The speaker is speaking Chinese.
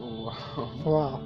哇！哇！